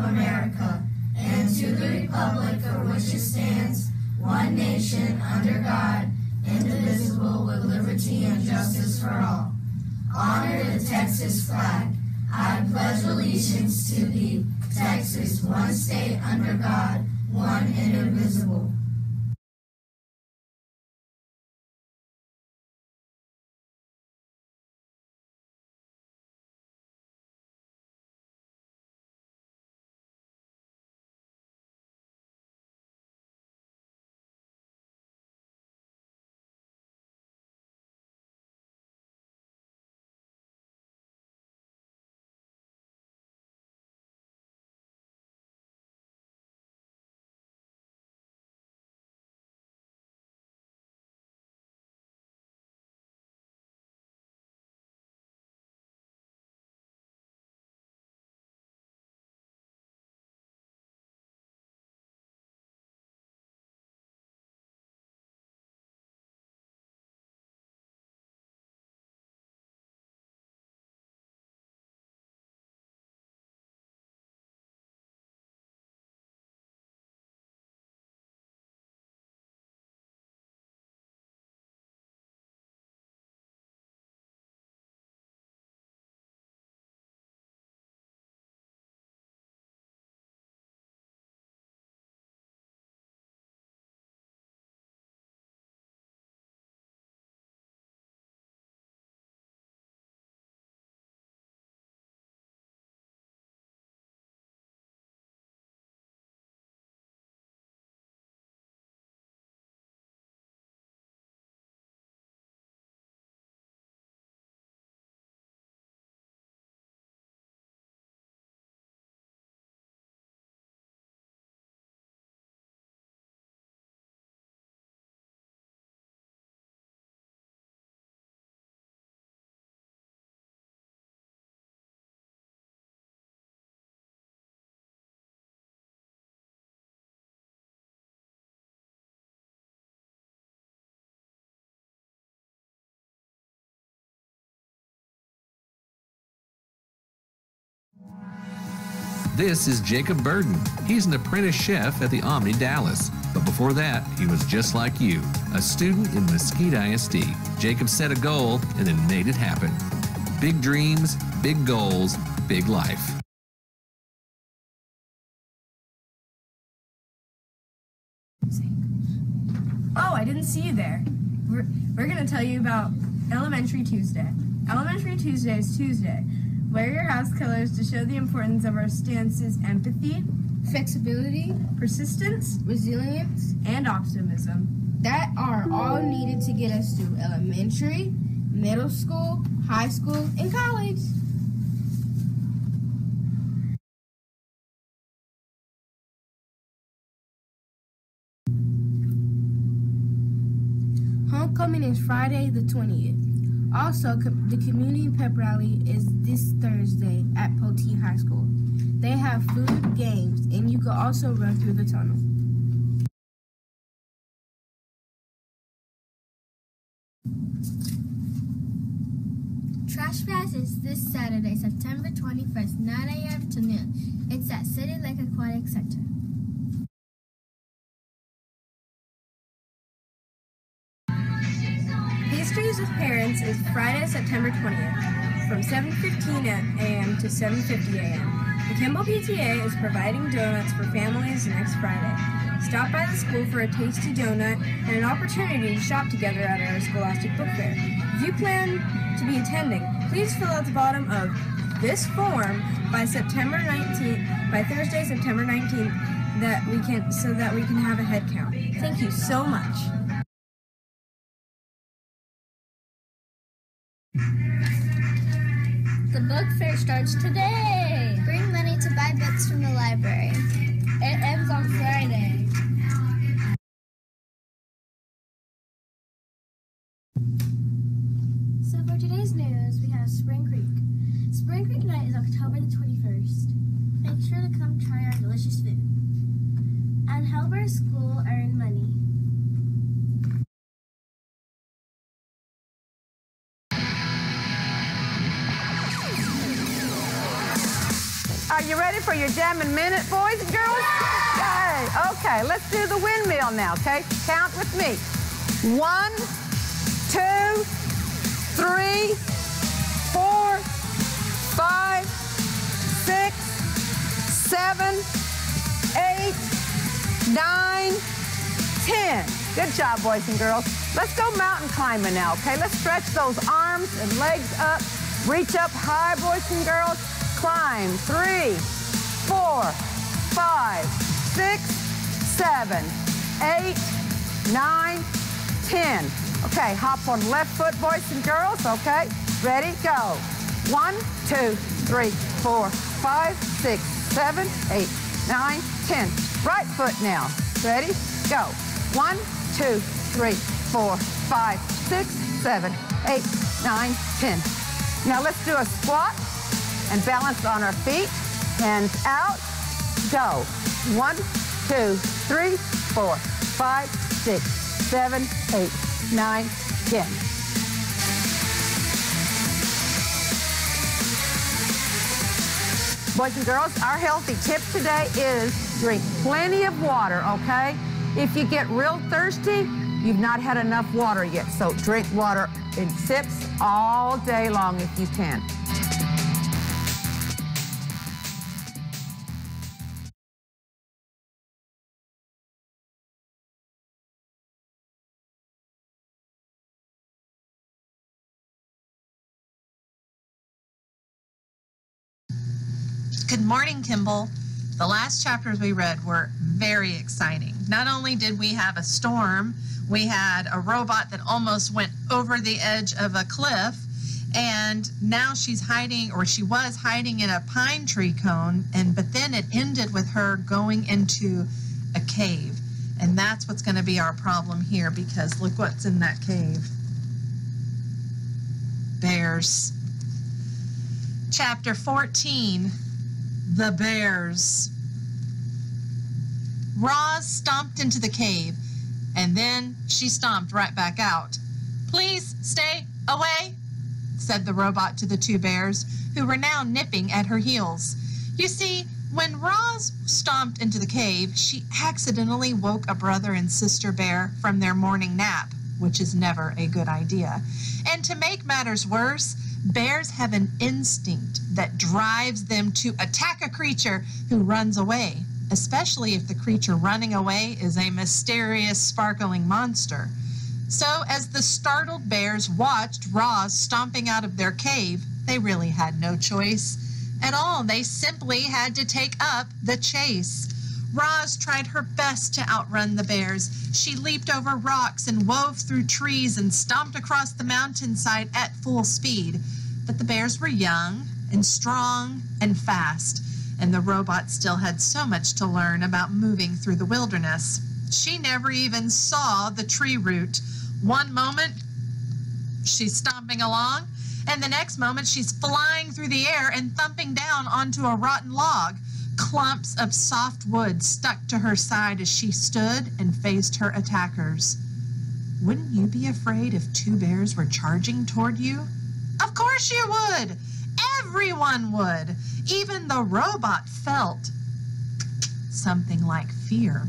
of America and to the republic for which it stands, one nation, under God, indivisible, with liberty and justice for all. Honor the Texas flag. I pledge allegiance to thee, Texas, one state under God, one indivisible. This is Jacob Burden. He's an apprentice chef at the Omni Dallas. But before that, he was just like you, a student in Mesquite ISD. Jacob set a goal and then made it happen. Big dreams, big goals, big life. Oh, I didn't see you there. We're, we're going to tell you about Elementary Tuesday. Elementary Tuesday is Tuesday. Wear your house colors to show the importance of our stances empathy, flexibility, persistence, resilience, and optimism. That are all needed to get us through elementary, middle school, high school, and college. Homecoming is Friday the 20th. Also, the community pep rally is this Thursday at Poteet High School. They have food, games, and you can also run through the tunnel. Trash Bash is this Saturday, September 21st, 9 a.m. to noon. It's at City Lake Aquatic Center. Is Friday, September 20th from 7.15 a.m. to 7.50 a.m. The Kimball PTA is providing donuts for families next Friday. Stop by the school for a tasty donut and an opportunity to shop together at our Scholastic Book Fair. If you plan to be attending, please fill out the bottom of this form by September 19th, by Thursday, September 19th, that we can so that we can have a head count. Thank you so much. The book fair starts today. Bring money to buy books from the library. It ends on Friday. So for today's news, we have Spring Creek. Spring Creek night is October the 21st. Make sure to come try our delicious food. And help our school earn money. Your minute, boys and girls? Okay, let's do the windmill now, okay? Count with me. One, two, three, four, five, six, seven, eight, nine, ten. Good job, boys and girls. Let's go mountain climbing now, okay? Let's stretch those arms and legs up. Reach up high, boys and girls. Climb. Three, four, five, six, seven, eight, nine, ten. Okay, hop on left foot, boys and girls, okay? Ready, go. One, two, three, four, five, six, seven, eight, nine, ten. Right foot now. Ready, go. One, two, three, four, five, six, seven, eight, nine, ten. Now let's do a squat and balance on our feet. Hands out, go. One, two, three, four, five, six, seven, eight, nine, ten. Boys and girls, our healthy tip today is drink plenty of water, okay? If you get real thirsty, you've not had enough water yet. So drink water in sips all day long if you can. Good morning, Kimball. The last chapters we read were very exciting. Not only did we have a storm, we had a robot that almost went over the edge of a cliff, and now she's hiding, or she was hiding in a pine tree cone, and but then it ended with her going into a cave. And that's what's going to be our problem here because look what's in that cave. Bears. Chapter 14 the bears. Roz stomped into the cave, and then she stomped right back out. Please stay away, said the robot to the two bears, who were now nipping at her heels. You see, when Roz stomped into the cave, she accidentally woke a brother and sister bear from their morning nap, which is never a good idea. And to make matters worse, bears have an instinct that drives them to attack a creature who runs away, especially if the creature running away is a mysterious, sparkling monster. So, as the startled bears watched Roz stomping out of their cave, they really had no choice at all. They simply had to take up the chase. Roz tried her best to outrun the bears. She leaped over rocks and wove through trees and stomped across the mountainside at full speed. But the bears were young and strong and fast, and the robot still had so much to learn about moving through the wilderness. She never even saw the tree root. One moment, she's stomping along, and the next moment, she's flying through the air and thumping down onto a rotten log. Clumps of soft wood stuck to her side as she stood and faced her attackers. Wouldn't you be afraid if two bears were charging toward you? Of course you would! Everyone would! Even the robot felt something like fear.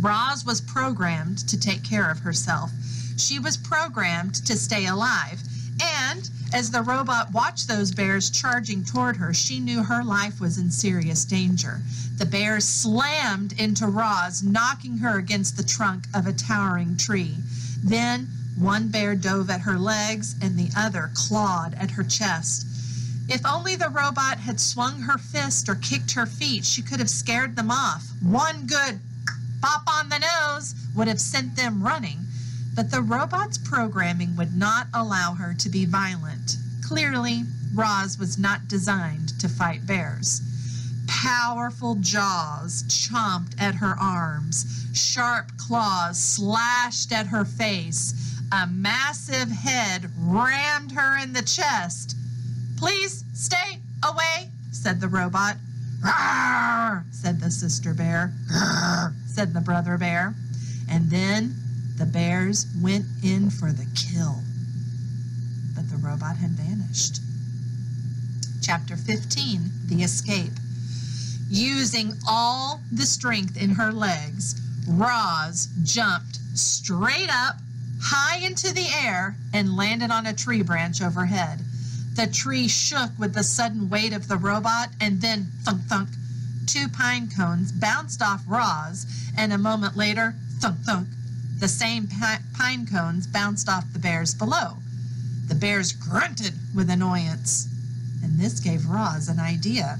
Roz was programmed to take care of herself. She was programmed to stay alive. And as the robot watched those bears charging toward her, she knew her life was in serious danger. The bears slammed into Roz, knocking her against the trunk of a towering tree. Then one bear dove at her legs and the other clawed at her chest. If only the robot had swung her fist or kicked her feet, she could have scared them off. One good pop on the nose would have sent them running. But the robot's programming would not allow her to be violent. Clearly, Roz was not designed to fight bears. Powerful jaws chomped at her arms. Sharp claws slashed at her face. A massive head rammed her in the chest. Please stay away, said the robot. Rawr, said the sister bear. Rawr, said the brother bear. And then the bears went in for the kill. But the robot had vanished. Chapter 15 The Escape. Using all the strength in her legs, Roz jumped straight up, high into the air, and landed on a tree branch overhead. The tree shook with the sudden weight of the robot, and then thunk thunk. Two pine cones bounced off Roz, and a moment later, thunk thunk. The same pine cones bounced off the bears below. The bears grunted with annoyance, and this gave Roz an idea.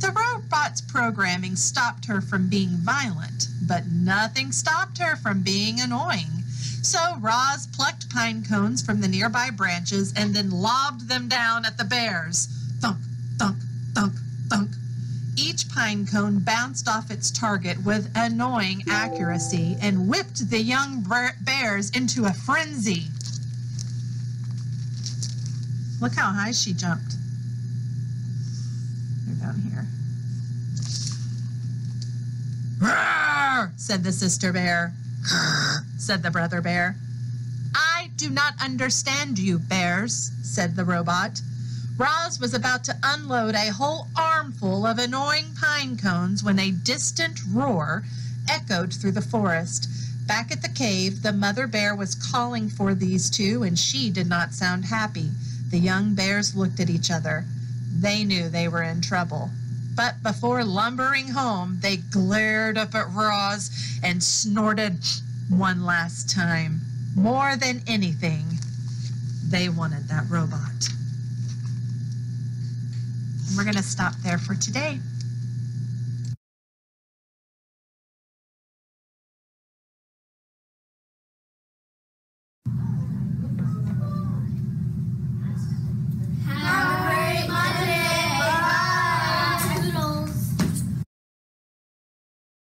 The robot's programming stopped her from being violent, but nothing stopped her from being annoying. So Roz plucked pine cones from the nearby branches and then lobbed them down at the bears. Thunk, thunk, thunk, thunk. Each pine cone bounced off its target with annoying accuracy and whipped the young bears into a frenzy. Look how high she jumped. They're down here. Roar, said the sister bear. Said the brother bear. I do not understand you, bears, said the robot. Roz was about to unload a whole armful of annoying pine cones when a distant roar echoed through the forest. Back at the cave, the mother bear was calling for these two, and she did not sound happy. The young bears looked at each other. They knew they were in trouble. But before lumbering home, they glared up at Roz and snorted one last time. More than anything, they wanted that robot. We're going to stop there for today.